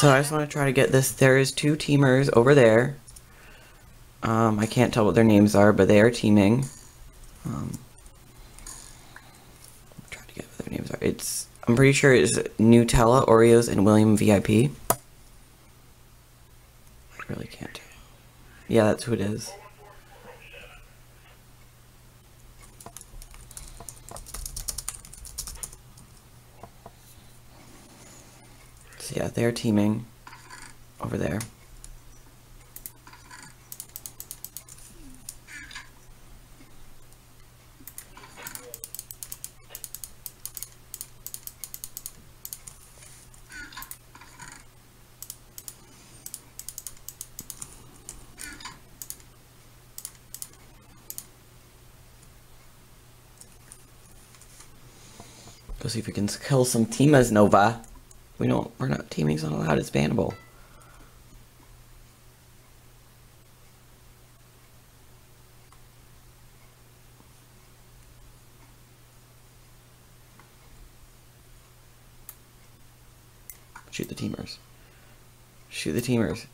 So I just want to try to get this. There is two teamers over there. Um, I can't tell what their names are, but they are teaming. Um, trying to get what their names are. It's I'm pretty sure it's Nutella, Oreos, and William VIP. I really can't tell. Yeah, that's who it is. So yeah, they're teaming over there. Go see if we can kill some teamers Nova. We don't. We're not teaming's not allowed. It's bannable. Shoot the teamers. Shoot the teamers.